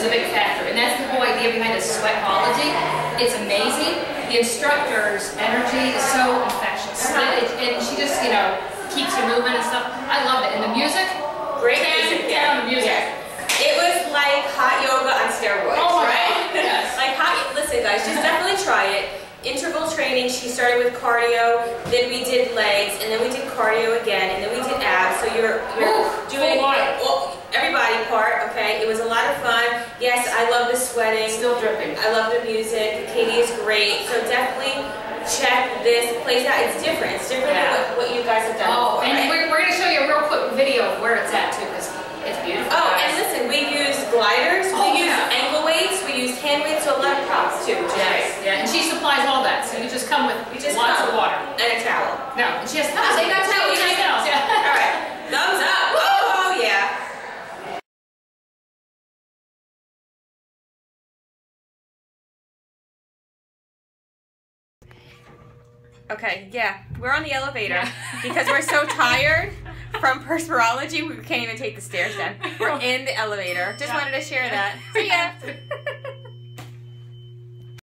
was a big factor. And that's the whole idea behind the sweatology. It's amazing. The instructor's energy is so infectious. Uh-huh. And, it- and she just, you know, keeps you moving and stuff. I love it. And the music, Great music. ten Yeah. the music. Yeah. It was like hot yoga on steroids, Oh right? God, yes. like hot. Listen, guys, just definitely try it. Interval training. She started with cardio, then we did legs, and then we did cardio again, and then we did abs. So you're you're Ooh, doing body. every body part. Okay, it was a lot of fun. I love the sweating. still dripping. I love the music. Katie is great. So definitely check this place out. It's different. It's different Yeah. than what, what you guys have done Oh, before. and right? we're, we're going to show you a real quick video of where it's at, too, because it's beautiful. Oh, guys. and listen, we use gliders, Oh, we use yeah. ankle weights, we use hand weights, so a lot of props too. Yes, yeah, and she supplies all that, so you just come with You just lots come. of water. And a towel. No, and she has Oh, they got towels. She has towels, yeah. All right, thumbs up. Oh, yeah. Okay, yeah, we're on the elevator Yeah. because we're so tired from perspirology, we can't even take the stairs down. We're in the elevator. Just Yeah. wanted to share that. See ya.